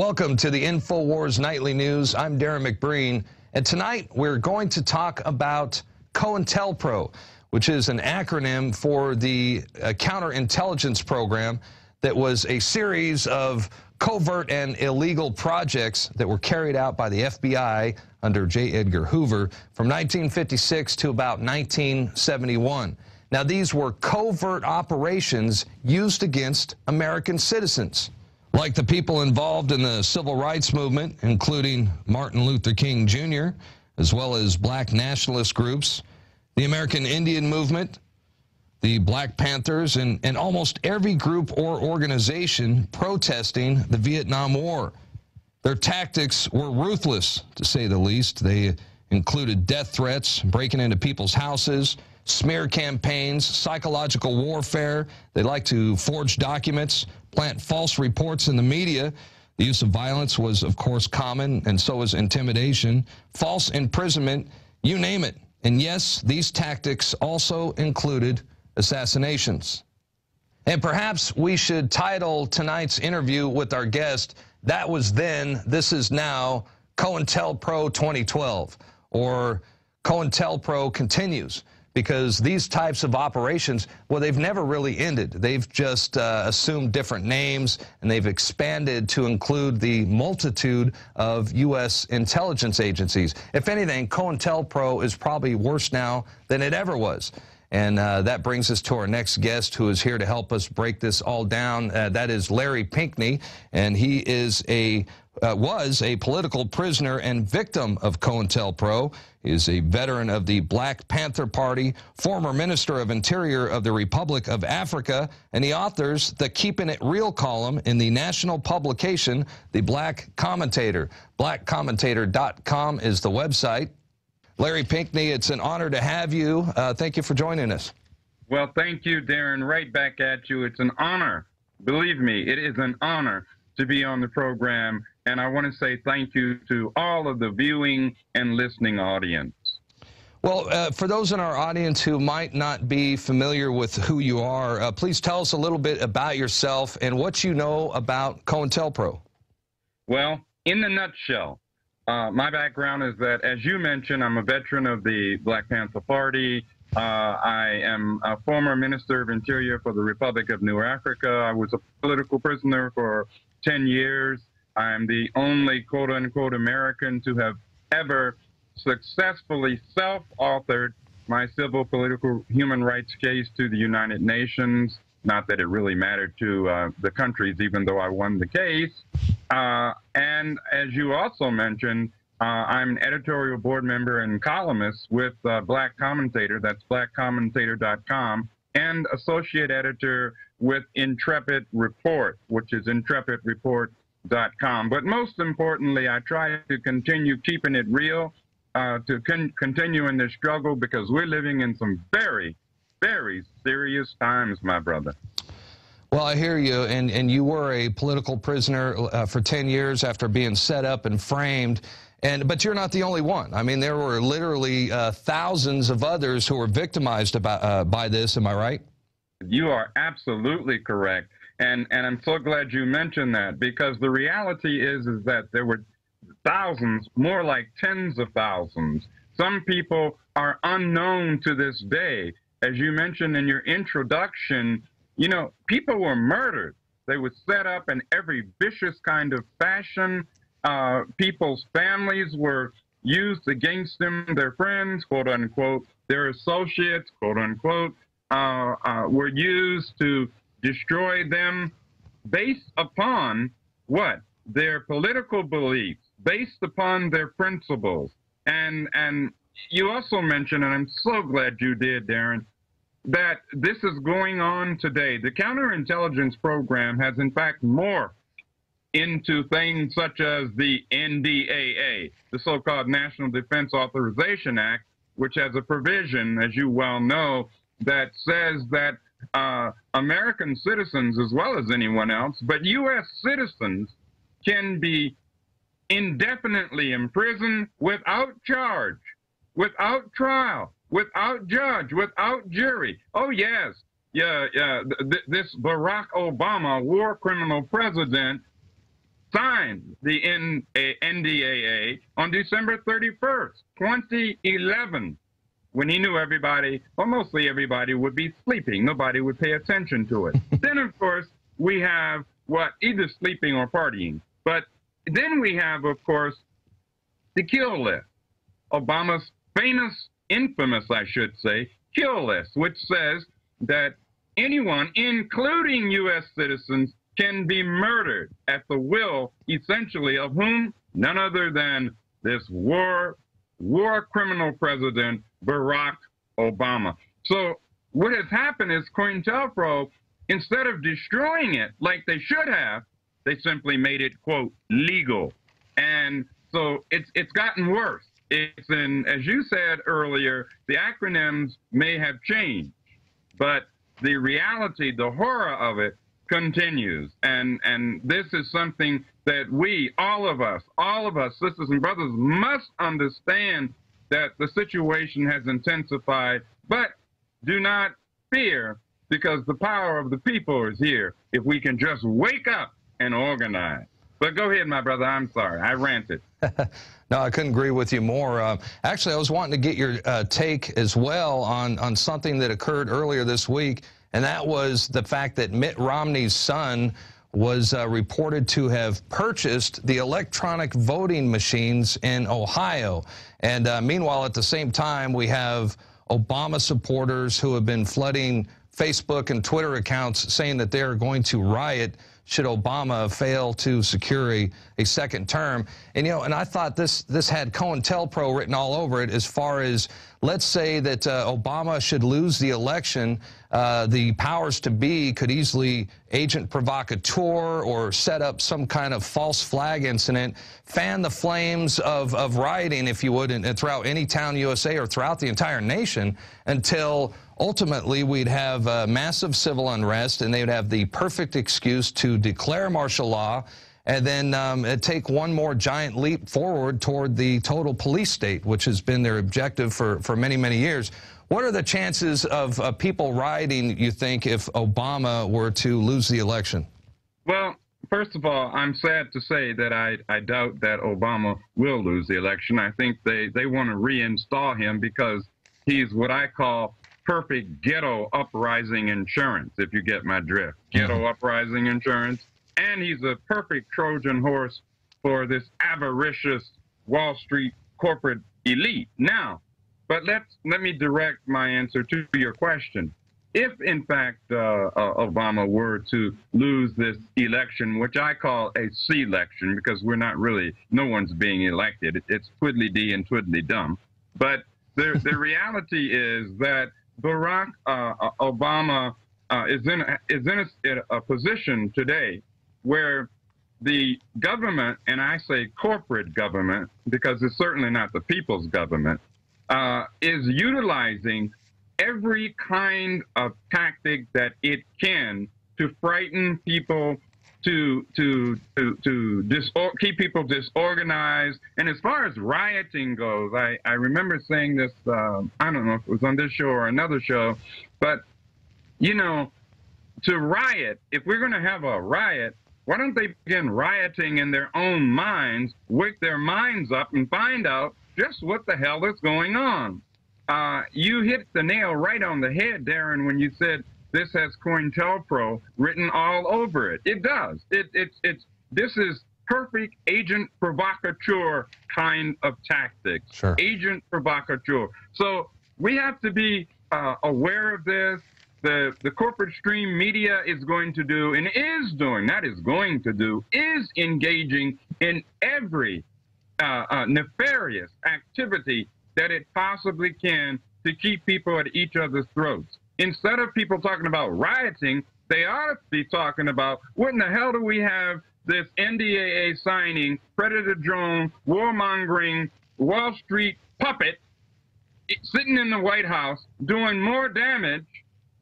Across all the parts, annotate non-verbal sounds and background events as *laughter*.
Welcome to the InfoWars Nightly News. I'm Darrin McBreen, and tonight we're going to talk about COINTELPRO, which is an acronym for the uh, counterintelligence program that was a series of covert and illegal projects that were carried out by the FBI under J. Edgar Hoover from 1956 to about 1971. Now, these were covert operations used against American citizens. Like the people involved in the civil rights movement, including Martin Luther King Jr., as well as black nationalist groups, the American Indian movement, the Black Panthers, and, and almost every group or organization protesting the Vietnam War. Their tactics were ruthless, to say the least. They included death threats, breaking into people's houses, smear campaigns, psychological warfare. They like to forge documents, plant false reports in the media. The use of violence was, of course, common, and so was intimidation, false imprisonment, you name it. And yes, these tactics also included assassinations. And perhaps we should title tonight's interview with our guest, That Was Then, This Is Now, COINTELPRO 2012, or COINTELPRO Continues because these types of operations, well, they've never really ended. They've just uh, assumed different names and they've expanded to include the multitude of U.S. intelligence agencies. If anything, COINTELPRO is probably worse now than it ever was. And uh, that brings us to our next guest who is here to help us break this all down. Uh, that is Larry Pinkney, and he is a uh, was a political prisoner and victim of COINTELPRO. Is a veteran of the Black Panther Party, former Minister of Interior of the Republic of Africa, and he authors the Keeping It Real column in the national publication, The Black Commentator. BlackCommentator.com is the website. Larry Pinkney, it's an honor to have you. Uh, thank you for joining us. Well, thank you, Darrin. Right back at you. It's an honor. Believe me, it is an honor to be on the program and I want to say thank you to all of the viewing and listening audience. Well, uh, for those in our audience who might not be familiar with who you are, uh, please tell us a little bit about yourself and what you know about COINTELPRO. Well, in the nutshell, uh, my background is that, as you mentioned, I'm a veteran of the Black Panther Party. Uh, I am a former Minister of Interior for the Republic of New Africa. I was a political prisoner for 10 years. I'm the only quote unquote American to have ever successfully self authored my civil, political, human rights case to the United Nations. Not that it really mattered to uh, the countries, even though I won the case. Uh, and as you also mentioned, uh, I'm an editorial board member and columnist with uh, Black Commentator, that's blackcommentator.com, and associate editor with Intrepid Report, which is Intrepid Report com. But most importantly, I try to continue keeping it real, uh, to con- continue in this struggle because we're living in some very, very serious times, my brother. Well, I hear you, and, and you were a political prisoner uh, for 10 years after being set up and framed. And, but you're not the only one. I mean, there were literally uh, thousands of others who were victimized about, uh, by this. Am I right? You are absolutely correct. And and I'm so glad you mentioned that because the reality is is that there were thousands, more like tens of thousands. Some people are unknown to this day. As you mentioned in your introduction, you know, people were murdered. They were set up in every vicious kind of fashion. Uh, people's families were used against them, their friends, quote unquote, their associates, quote unquote, uh, uh, were used to destroy them based upon what? Their political beliefs, based upon their principles. And and you also mentioned, and I'm so glad you did, Darrin, that this is going on today. The counterintelligence program has in fact morphed into things such as the NDAA, the so-called National Defense Authorization Act, which has a provision, as you well know, that says that uh, American citizens as well as anyone else, but U.S. citizens can be indefinitely imprisoned without charge, without trial, without judge, without jury. Oh, yes. Yeah, yeah. Th- this Barack Obama, war criminal president, signed the NDAA on December 31st, 2011, when he knew everybody, or mostly everybody, would be sleeping. Nobody would pay attention to it. *laughs* then, of course, we have what either sleeping or partying. But then we have, of course, the kill list. Obama's famous, infamous, I should say, kill list, which says that anyone, including U.S. citizens, can be murdered at the will, essentially, of whom? None other than this war, war criminal president, Barack Obama. So what has happened is COINTELPRO, instead of destroying it like they should have, they simply made it, quote, legal. And so it's, it's gotten worse. It's in, as you said earlier, the acronyms may have changed, but the reality, the horror of it continues. And, and this is something that we, all of us, all of us, sisters and brothers, must understand that the situation has intensified, but do not fear because the power of the people is here if we can just wake up and organize. But go ahead, my brother. I'm sorry. I ranted. *laughs* no, I couldn't agree with you more. Uh, actually, I was wanting to get your uh, take as well on, on something that occurred earlier this week, and that was the fact that Mitt Romney's son was uh, reported to have purchased the electronic voting machines in Ohio. And uh, meanwhile, at the same time, we have Obama supporters who have been flooding Facebook and Twitter accounts saying that they're going to riot should Obama fail to secure a, a second term. And, you know, and I thought this, this had COINTELPRO written all over it as far as let's say that uh, Obama should lose the election. Uh, the powers to be could easily agent provocateur or set up some kind of false flag incident, fan the flames of, of rioting, if you would, and throughout any town USA or throughout the entire nation until ultimately we'd have uh, massive civil unrest and they would have the perfect excuse to declare martial law and then um, take one more giant leap forward toward the total police state, which has been their objective for, for many, many years. What are the chances of uh, people rioting, you think, if Obama were to lose the election? Well, first of all, I'm sad to say that I, I doubt that Obama will lose the election. I think they, they want to reinstall him because he's what I call perfect ghetto uprising insurance, if you get my drift. Ghetto mm-hmm. uprising insurance. And he's a perfect Trojan horse for this avaricious Wall Street corporate elite. Now, but let's let me direct my answer to your question. If in fact uh, uh, Obama were to lose this election, which I call a C-election because we're not really, no one's being elected. It's twiddly dee and twiddly dumb. But the the *laughs* reality is that Barack uh, uh, Obama uh, is in is in a, a, position today where the government, and I say corporate government because it's certainly not the people's government, uh, is utilizing every kind of tactic that it can to frighten people to to to to disor- keep people disorganized. And as far as rioting goes, I I remember saying this. Um, I don't know if it was on this show or another show, but you know, to riot, if we're going to have a riot, why don't they begin rioting in their own minds, wake their minds up, and find out just what the hell is going on? Uh, you hit the nail right on the head, Darrin, when you said this has COINTELPRO written all over it. It does. It, it, it's, this is perfect agent provocateur kind of tactics. Sure. Agent provocateur. So we have to be uh, aware of this. The, the corporate stream media is going to do and is doing, that is going to do, is engaging in every uh, uh, nefarious activity that it possibly can to keep people at each other's throats instead of people talking about rioting, they ought to be talking about what in the hell do we have this NDAA signing, predator drone, warmongering, Wall Street puppet sitting in the White House doing more damage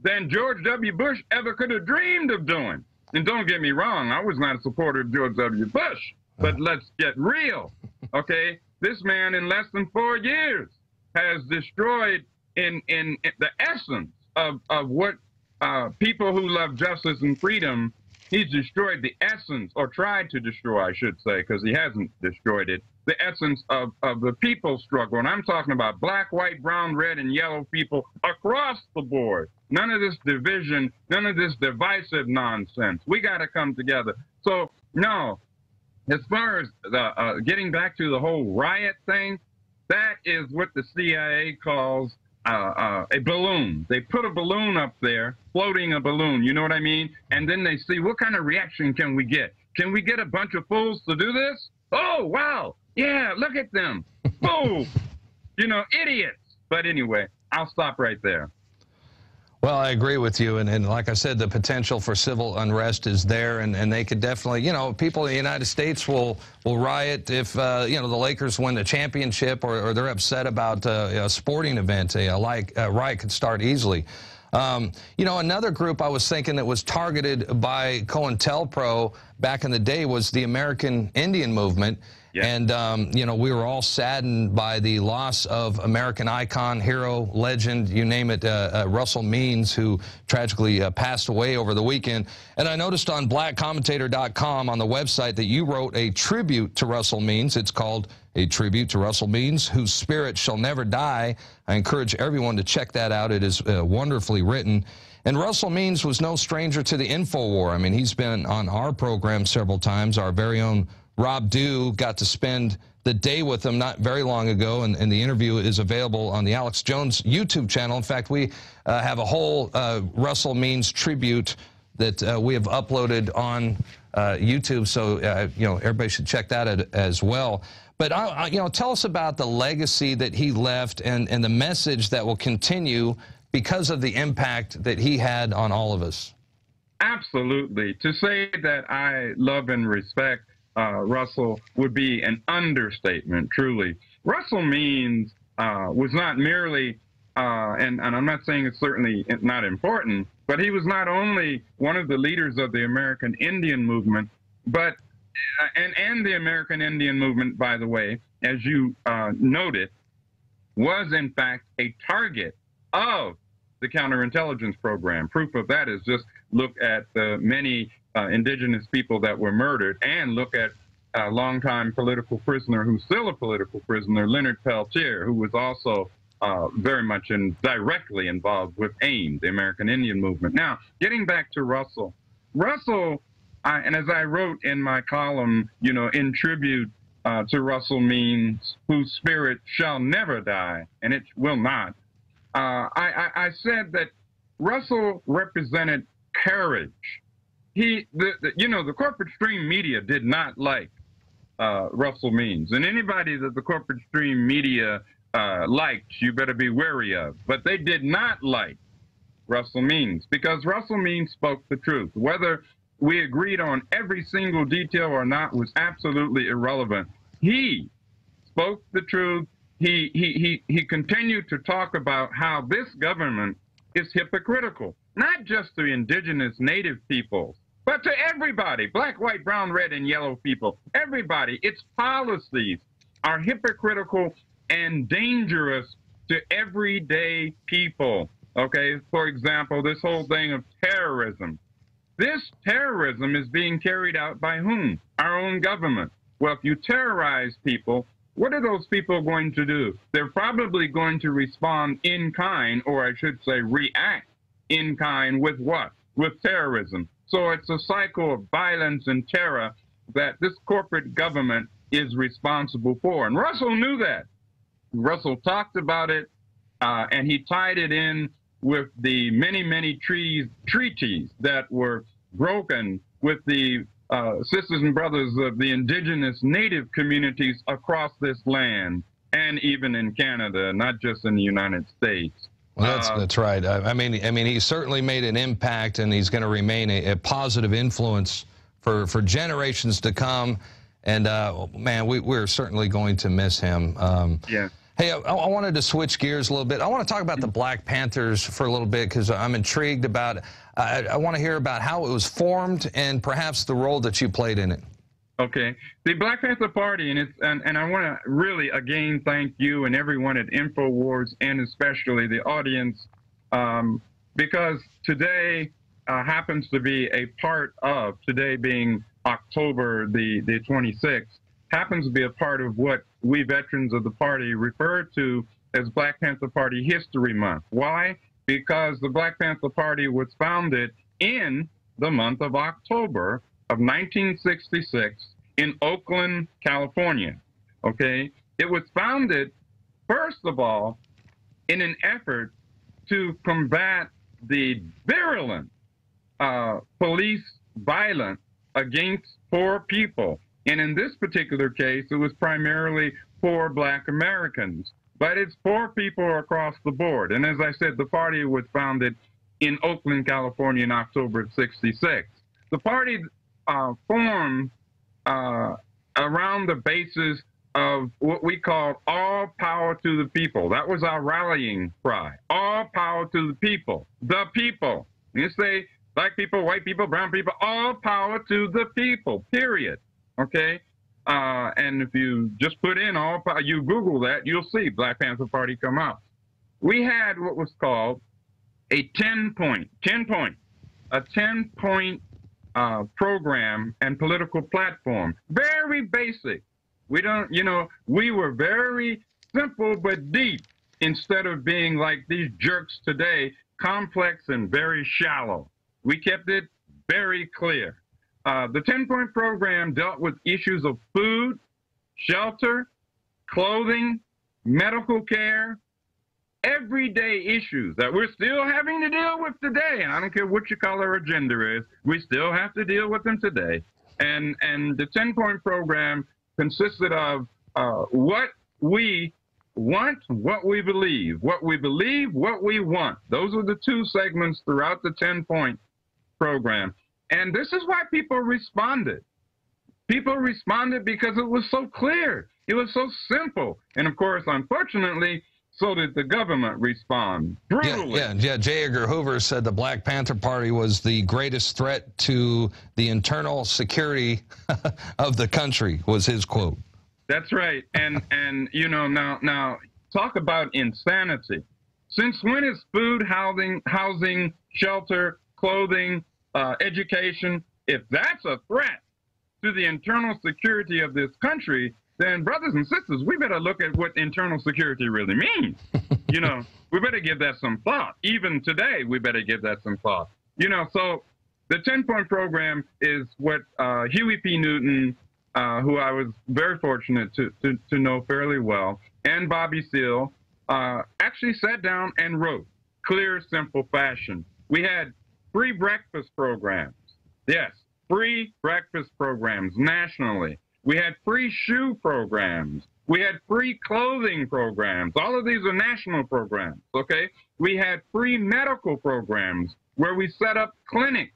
than George W. Bush ever could have dreamed of doing. And don't get me wrong, I was not a supporter of George W. Bush, but let's get real. Okay? This man in less than four years has destroyed in, in, in the essence of, of what uh, people who love justice and freedom, he's destroyed the essence, or tried to destroy, I should say, because he hasn't destroyed it, the essence of, of the people's struggle. And I'm talking about black, white, brown, red, and yellow people across the board. None of this division, none of this divisive nonsense. We got to come together. So, no, as far as the, uh, getting back to the whole riot thing, that is what the CIA calls uh, uh, a balloon. They put a balloon up there, floating a balloon. You know what I mean? And then they see what kind of reaction can we get? Can we get a bunch of fools to do this? Oh wow, yeah, look at them, fools. *laughs* you know, idiots. But anyway, I'll stop right there. Well, I agree with you. And, and like I said, the potential for civil unrest is there, and, and they could definitely, you know, people in the United States will, will riot if, uh, you know, the Lakers win the championship or, or they're upset about uh, a sporting event. A, like, a riot could start easily. Um, you know, another group I was thinking that was targeted by COINTELPRO back in the day was the American Indian movement. Yeah. And, um, you know, we were all saddened by the loss of American icon, hero, legend, you name it, uh, uh, Russell Means, who tragically uh, passed away over the weekend. And I noticed on blackcommentator.com on the website that you wrote a tribute to Russell Means. It's called A Tribute to Russell Means, Whose Spirit Shall Never Die. I encourage everyone to check that out. It is uh, wonderfully written. And Russell Means was no stranger to the info war. I mean, he's been on our program several times, our very own Rob Dew got to spend the day with him not very long ago, and, and, the interview is available on the Alex Jones YouTube channel. In fact, we uh, have a whole uh, Russell Means tribute that uh, we have uploaded on uh, YouTube, so uh, you know everybody should check that out as well. But you know, tell us about the legacy that he left and, and the message that will continue because of the impact that he had on all of us. Absolutely. To say that I love and respect uh, Russell would be an understatement, truly. Russell Means uh, was not merely, uh, and, and I'm not saying it's certainly not important, but he was not only one of the leaders of the American Indian movement, but uh, and and the American Indian movement, by the way, as you uh, noted, was in fact a target of the counterintelligence program. Proof of that is just look at the many uh, indigenous people that were murdered and look at a longtime political prisoner who's still a political prisoner, Leonard Peltier, who was also uh, very much in, directly involved with AIM, the American Indian Movement. Now, getting back to Russell, Russell, I, and as I wrote in my column, you know, in tribute uh, to Russell Means whose spirit shall never die, and it will not. Uh, I, I, I said that Russell represented courage he, the, the, you know, the corporate stream media did not like uh, Russell Means, and anybody that the corporate stream media uh, liked, you better be wary of. But they did not like Russell Means because Russell Means spoke the truth. Whether we agreed on every single detail or not was absolutely irrelevant. He spoke the truth. He, he, he, he continued to talk about how this government is hypocritical, not just to indigenous native peoples, but to everybody black, white, brown, red, and yellow people, everybody, its policies are hypocritical and dangerous to everyday people. Okay, for example, this whole thing of terrorism. This terrorism is being carried out by whom? Our own government. Well, if you terrorize people, what are those people going to do? They're probably going to respond in kind, or I should say, react in kind with what? With terrorism. So it's a cycle of violence and terror that this corporate government is responsible for. And Russell knew that. Russell talked about it, uh, and he tied it in with the many, many trees, treaties that were broken with the uh, sisters and brothers of the indigenous native communities across this land and even in Canada, not just in the United States. Well, that's, uh, that's right. I, I, mean, I mean, he certainly made an impact, and he's going to remain a, a, positive influence for, for generations to come. And uh, man, we, we're certainly going to miss him. Um, yeah. Hey, I, I, wanted to switch gears a little bit. I want to talk about the Black Panthers for a little bit because I'm intrigued about. I, I want to hear about how it was formed and perhaps the role that you played in it. Okay. The Black Panther Party, and it's and, and I want to really again thank you and everyone at InfoWars and especially the audience. Um, because today uh, happens to be a part of today being October the, the 26th, happens to be a part of what we veterans of the party refer to as Black Panther Party History Month. Why? Because the Black Panther Party was founded in the month of October of 1966 in Oakland, California. Okay? It was founded, first of all, in an effort to combat the virulent uh, police violence against poor people. And in this particular case, it was primarily poor black Americans. But it's poor people across the board. And as I said, the party was founded in Oakland, California in October of 66. The party uh, formed uh, around the basis of what we called all power to the people. That was our rallying cry. All power to the people. The people. You say black people, white people, brown people, all power to the people, period. Okay? Uh, and if you just put in all, power, you Google that, you'll see Black Panther Party come up. We had what was called a 10 point, 10 point, a 10 point uh, program and political platform. Very basic. We don't, you know, we were very simple but deep instead of being like these jerks today, complex and very shallow. We kept it very clear. Uh, the 10 point program dealt with issues of food, shelter, clothing, medical care, everyday issues that we're still having to deal with today. And I don't care what your color or gender is, we still have to deal with them today. And, and the 10 point program consisted of uh, what we want, what we believe, what we believe, what we want. Those are the two segments throughout the 10 point program. And this is why people responded. People responded because it was so clear. It was so simple. And of course, unfortunately, so did the government respond brutally. Yeah, yeah, yeah. J. Edgar Hoover said the Black Panther Party was the greatest threat to the internal security *laughs* of the country. Was his quote. That's right. And *laughs* and you know now now talk about insanity. Since when is food, housing, housing, shelter, clothing, uh, education, if that's a threat to the internal security of this country, then brothers and sisters, we better look at what internal security really means. *laughs* you know, we better give that some thought. Even today, we better give that some thought. You know, so the 10 point program is what uh, Huey P. Newton, uh, who I was very fortunate to, to, to, know fairly well, and Bobby Seale uh, actually sat down and wrote clear, simple fashion. We had free breakfast programs. Yes, free breakfast programs nationally. We had free shoe programs. We had free clothing programs. All of these are national programs, okay? We had free medical programs where we set up clinics.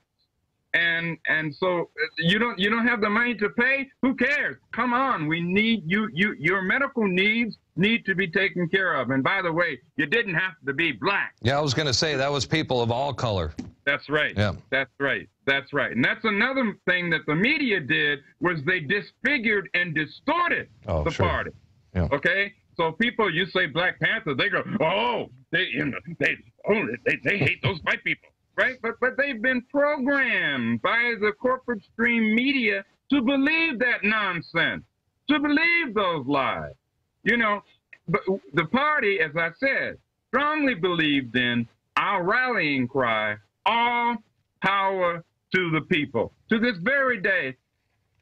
And and so you don't you don't have the money to pay? Who cares? Come on, we need you you your medical needs need to be taken care of. And by the way, you didn't have to be black. Yeah, I was going to say that was people of all color. That's right. Yeah. That's right. That's right. And that's another thing that the media did was they disfigured and distorted oh, the sure. party. Yeah. Okay? So people, you say Black Panther, they go, oh, they, you know, they, oh, they, they hate those white people, right? But but they've been programmed by the corporate stream media to believe that nonsense, to believe those lies. You know, but the party, as I said, strongly believed in our rallying cry all power to the people. To this very day,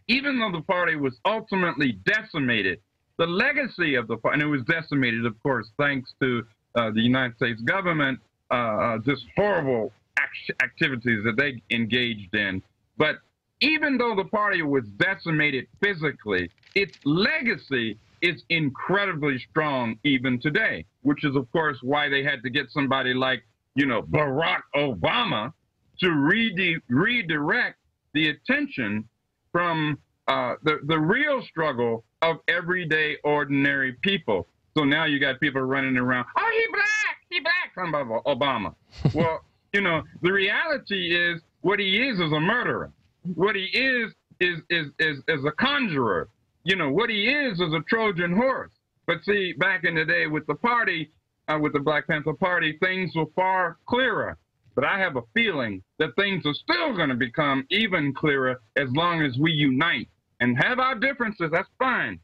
even though the party was ultimately decimated, the legacy of the party, and it was decimated, of course, thanks to uh, the United States government, uh, uh, just horrible act activities that they engaged in. But even though the party was decimated physically, its legacy is incredibly strong even today, which is, of course, why they had to get somebody like you know, Barack Obama to rede- redirect the attention from uh, the, the real struggle of everyday ordinary people. So now you got people running around, oh, he black, he black, talking about Obama. *laughs* well, you know, the reality is what he is is a murderer. What he is is is is, is a conjurer. You know, what he is is a Trojan horse. But see, back in the day with the party, uh, with the Black Panther Party, things were far clearer. But I have a feeling that things are still going to become even clearer as long as we unite and have our differences. That's fine.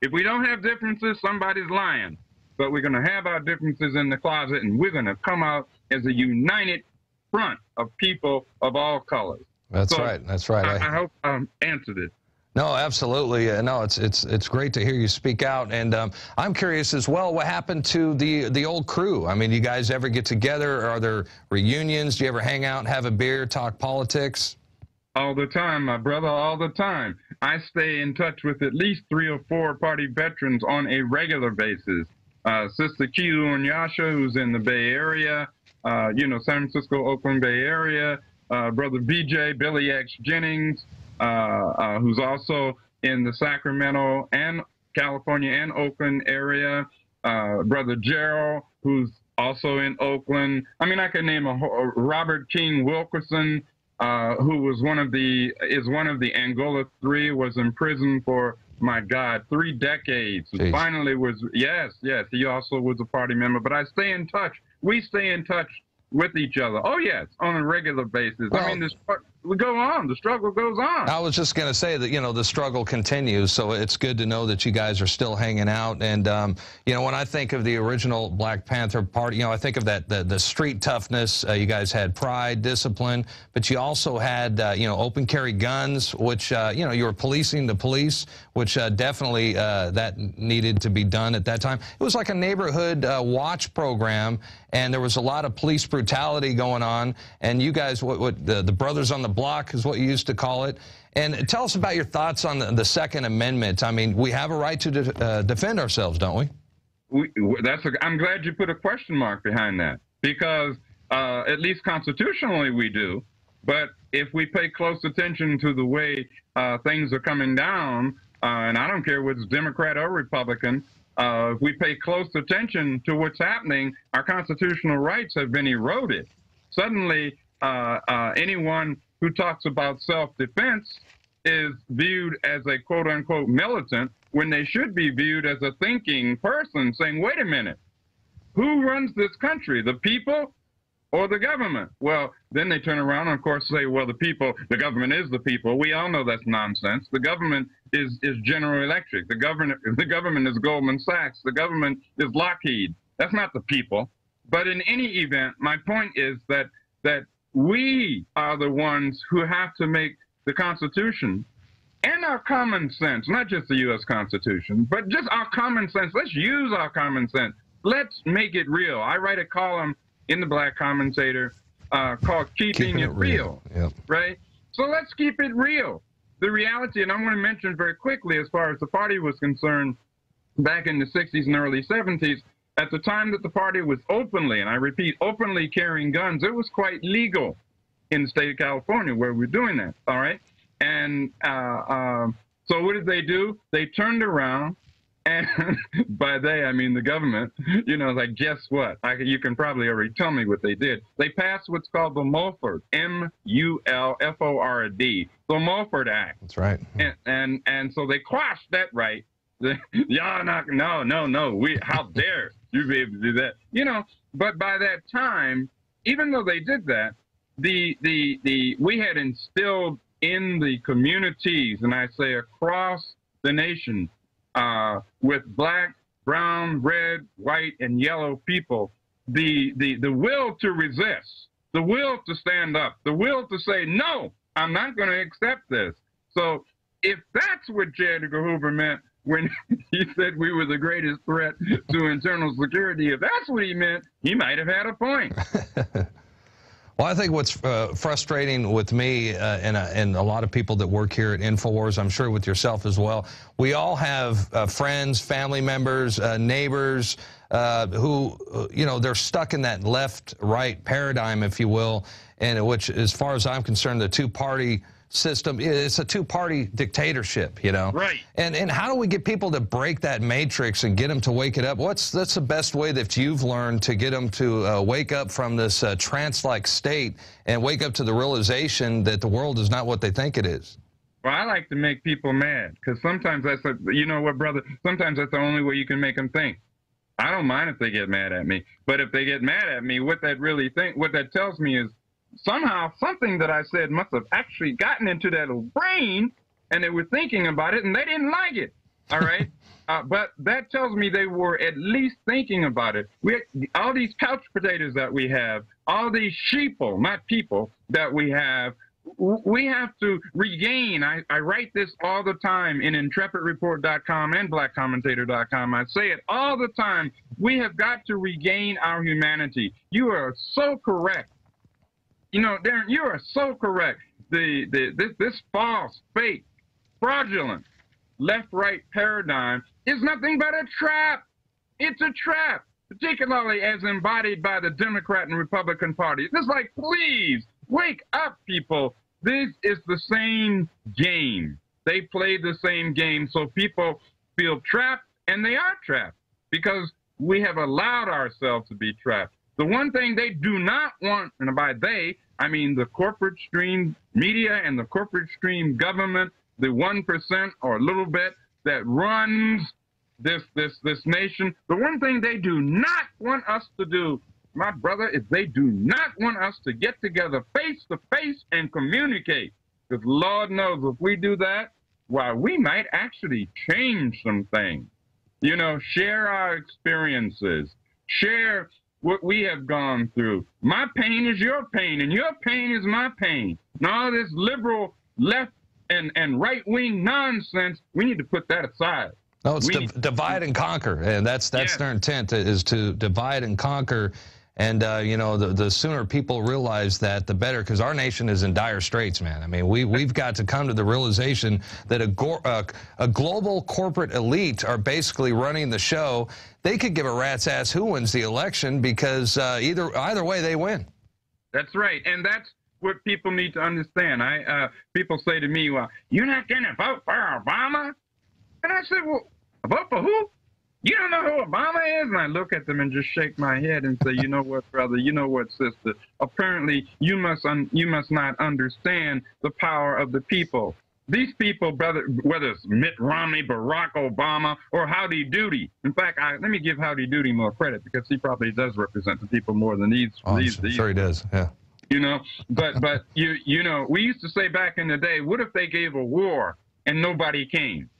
If we don't have differences, somebody's lying. But we're going to have our differences in the closet and we're going to come out as a united front of people of all colors. That's so right. That's right. I, I hope I answered it. No, absolutely. Uh, no, it's it's it's great to hear you speak out, and um, I'm curious as well. What happened to the the old crew? I mean, you guys ever get together? Are there reunions? Do you ever hang out, have a beer, talk politics? All the time, my brother. All the time. I stay in touch with at least three or four party veterans on a regular basis. Uh, Sister Kiilu Nyasha, who's in the Bay Area, uh, you know, San Francisco, Oakland Bay Area. Uh, brother BJ, Billy X Jennings. Uh, uh, who's also in the Sacramento and California and Oakland area. Uh, Brother Gerald, who's also in Oakland. I mean, I could name a, a Robert King Wilkerson, uh, who was one of the is one of the Angola Three, was in prison for my God three decades. Jeez. Finally, was yes, yes. He also was a party member. But I stay in touch. We stay in touch with each other. Oh yes, on a regular basis. Well, I mean, this we go on. The struggle goes on. I was just going to say that you know the struggle continues, so it's good to know that you guys are still hanging out. And um, you know, when I think of the original Black Panther Party, you know, I think of that the, the street toughness. Uh, you guys had pride, discipline, but you also had uh, you know open carry guns, which uh, you know you were policing the police, which uh, definitely uh, that needed to be done at that time. It was like a neighborhood uh, watch program, and there was a lot of police brutality going on. And you guys, what, what the, the brothers on the block is what you used to call it. And tell us about your thoughts on the, the Second Amendment. I mean, we have a right to de uh, defend ourselves, don't we? we that's. A, I'm glad you put a question mark behind that because uh, at least constitutionally we do. But if we pay close attention to the way uh, things are coming down, uh, and I don't care whether it's Democrat or Republican, uh, if we pay close attention to what's happening, our constitutional rights have been eroded. Suddenly, uh, uh, anyone who talks about self-defense is viewed as a quote unquote militant when they should be viewed as a thinking person saying, wait a minute, who runs this country? The people or the government? Well, then they turn around and, of course, say, well, the people, the government is the people. We all know that's nonsense. The government is, is General Electric. The government, *laughs* the government is Goldman Sachs. The government is Lockheed. That's not the people. But in any event, my point is that that we are the ones who have to make the Constitution and our common sense, not just the U.S. Constitution, but just our common sense. Let's use our common sense. Let's make it real. I write a column in the Black Commentator uh, called Keeping, Keeping It, it, Real, real. Yep. right? So let's keep it real. The reality, and I'm going to mention very quickly as far as the party was concerned back in the 60s and early 70s, at the time that the party was openly, and I repeat, openly carrying guns, it was quite legal in the state of California where we're doing that. All right. And uh, uh, so what did they do? They turned around, and *laughs* by they I mean the government. You know, like guess what? I, you can probably already tell me what they did. They passed what's called the Mulford M U L F O R D, the Mulford Act. That's right. And and and so they quashed that right. *laughs* Y'all not no no no. We how dare you be able to do that. You know, but by that time, even though they did that, the the the we had instilled in the communities, and I say across the nation, uh, with black, brown, red, white, and yellow people, the the the will to resist, the will to stand up, the will to say no, I'm not going to accept this. So if that's what J. Edgar Hoover meant when *laughs* he said we were the greatest threat to internal security. If that's what he meant, he might have had a point. *laughs* Well, I think what's uh, frustrating with me uh, and, uh, and, a lot of people that work here at InfoWars, I'm sure with yourself as well, we all have uh, friends, family members, uh, neighbors uh, who, you know, they're stuck in that left-right paradigm, if you will, and which, as far as I'm concerned, the two-party system. It's a two-party dictatorship, you know. Right. And and how do we get people to break that matrix and get them to wake it up? What's that's the best way that you've learned to get them to uh, wake up from this uh, trance-like state and wake up to the realization that the world is not what they think it is? Well, I like to make people mad because sometimes that's a, you know what, brother. Sometimes that's the only way you can make them think. I don't mind if they get mad at me. But if they get mad at me, what that really think, what that tells me is somehow something that I said must have actually gotten into that little brain, and they were thinking about it, and they didn't like it. All *laughs* right. uh, but that tells me they were at least thinking about it. We all these couch potatoes that we have, all these sheeple, not people, that we have we have to regain. I, I write this all the time in intrepidreport.com and blackcommentator.com. I say it all the time. We have got to regain our humanity. You are so correct. You know, Darrin, you are so correct. The, the this, this false, fake, fraudulent left-right paradigm is nothing but a trap. It's a trap, particularly as embodied by the Democrat and Republican parties. It's like, please, Wake up, people. This is the same game. They play the same game. So people feel trapped, and they are trapped because we have allowed ourselves to be trapped. The one thing they do not want, and by they, I mean the corporate stream media and the corporate stream government, the 1% or a little bit that runs this, this, this nation, the one thing they do not want us to do my brother, is they do not want us to get together face to face and communicate. Because Lord knows if we do that, why, we might actually change some things. You know, share our experiences, share what we have gone through. My pain is your pain, and your pain is my pain. And all this liberal left and, and right wing nonsense, we need to put that aside. No, it's di- divide and conquer, and that's that's yes. their intent is to divide and conquer and, uh, you know, the, the sooner people realize that, the better, because our nation is in dire straits, man. I mean, we, we've got to come to the realization that a, uh, a global corporate elite are basically running the show. They could give a rat's ass who wins the election because uh, either, either way, they win. That's right. And that's what people need to understand. I uh, People say to me, well, you're not going to vote for Obama? And I said, well, vote for who? You don't know who Obama is? And I look at them and just shake my head and say, you know what, brother, you know what, sister, apparently you must, un- you must not understand the power of the people. These people, brother, whether it's Mitt Romney, Barack Obama, or Howdy Doody. In fact, I, let me give Howdy Doody more credit because he probably does represent the people more than these. Oh, these, sure, these. sure he does. Yeah. You know, but but you you know, we used to say back in the day, what if they gave a war and nobody came?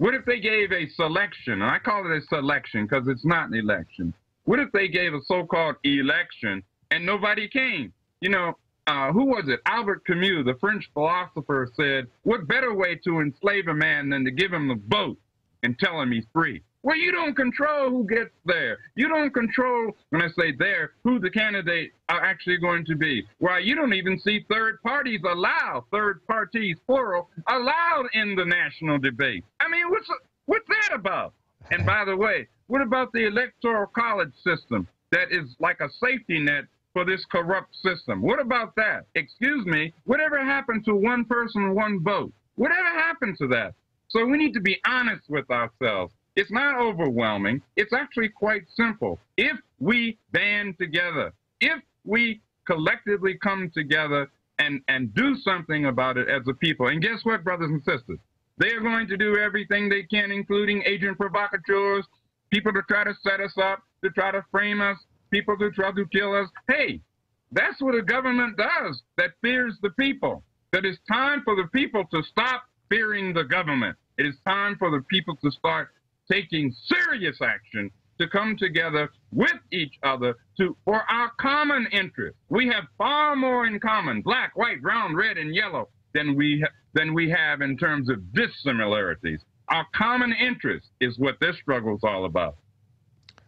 What if they gave a selection? And I call it a selection because it's not an election. What if they gave a so-called election and nobody came? You know, uh, who was it? Albert Camus, the French philosopher, said, "What better way to enslave a man than to give him the vote and tell him he's free?" Well, you don't control who gets there. You don't control, when I say there, who the candidates are actually going to be. Why, you don't even see third parties allow, third parties, plural, allowed in the national debate. I mean, what's, what's that about? And by the way, what about the electoral college system that is like a safety net for this corrupt system? What about that? Excuse me, whatever happened to one person, one vote? Whatever happened to that? So we need to be honest with ourselves. It's not overwhelming. It's actually quite simple. If we band together, if we collectively come together and, and do something about it as a people, and guess what, brothers and sisters? They are going to do everything they can, including agent provocateurs, people to try to set us up, to try to frame us, people to try to kill us. Hey, that's what a government does that fears the people. That it's time for the people to stop fearing the government. It is time for the people to start taking serious action to come together with each other to for our common interest. We have far more in common, black, white, brown, red, and yellow, than we ha- than we have in terms of dissimilarities. Our common interest is what this struggle is all about.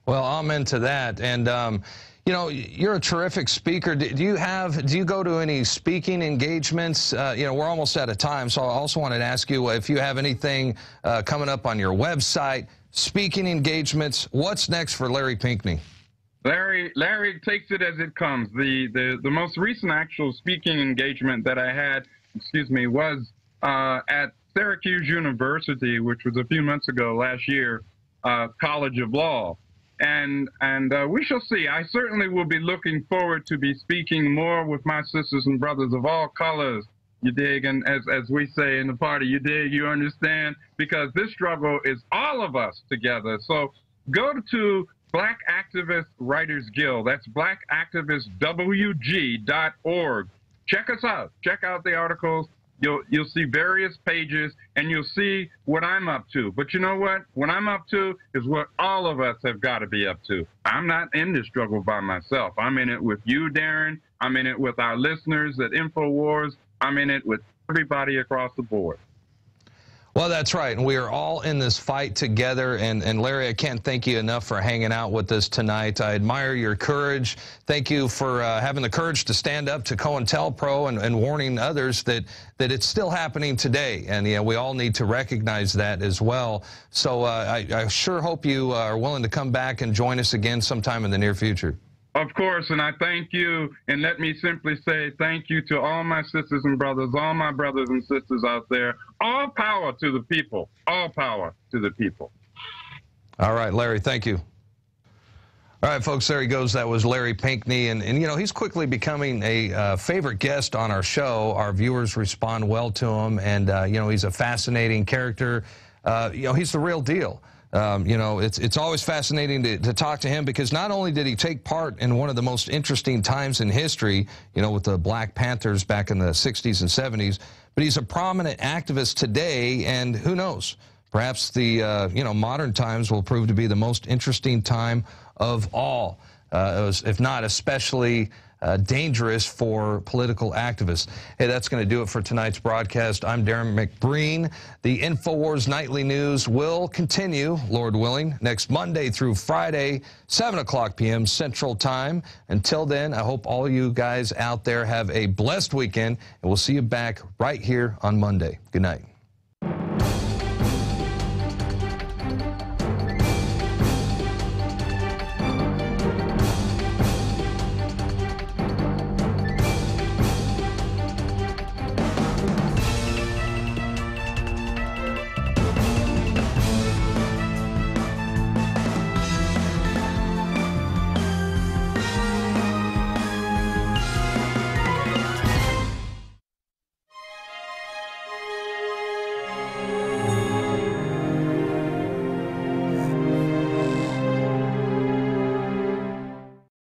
Well, I'm into that, and. Um, you know, you're a terrific speaker. Do you have, do you go to any speaking engagements? Uh, you know, we're almost out of time, so I also wanted to ask you if you have anything uh, coming up on your website, speaking engagements. What's next for Larry Pinkney? Larry, Larry takes it as it comes. The, the, the most recent actual speaking engagement that I had, excuse me, was uh, at Syracuse University, which was a few months ago last year, uh, College of Law and and uh, we shall see. I certainly will be looking forward to be speaking more with my sisters and brothers of all colors. You dig, and as as we say in the party, you dig, you understand, because this struggle is all of us together. So go to Black Activist Writers Guild. That's blackactivistwg.org. Check us out. Check out the articles. You'll you'll see various pages and you'll see what I'm up to. But you know what? What I'm up to is what all of us have got to be up to. I'm not in this struggle by myself. I'm in it with you, Darrin. I'm in it with our listeners at InfoWars. I'm in it with everybody across the board. Well, that's right. And we are all in this fight together. And, and Larry, I can't thank you enough for hanging out with us tonight. I admire your courage. Thank you for uh, having the courage to stand up to COINTELPRO and, and warning others that, that it's still happening today. And know, we all need to recognize that as well. So uh, I, I sure hope you are willing to come back and join us again sometime in the near future. Of course, and I thank you. And let me simply say thank you to all my sisters and brothers, all my brothers and sisters out there. All power to the people. All power to the people. All right, Larry, thank you. All right, folks, there he goes. That was Larry Pinkney. And, and you know, he's quickly becoming a uh, favorite guest on our show. Our viewers respond well to him. And, uh, you know, he's a fascinating character. Uh, you know, he's the real deal. Um, you know, it's it's always fascinating to, to, talk to him because not only did he take part in one of the most interesting times in history, you know, with the Black Panthers back in the 60s and 70s, but he's a prominent activist today, and who knows, perhaps the uh, you know modern times will prove to be the most interesting time of all, uh, was, if not especially uh, dangerous for political activists. Hey, that's going to do it for tonight's broadcast. I'm Darrin McBreen. The InfoWars Nightly News will continue, Lord willing, next Monday through Friday, 7 o'clock p.m. Central Time. Until then, I hope all you guys out there have a blessed weekend, and we'll see you back right here on Monday. Good night.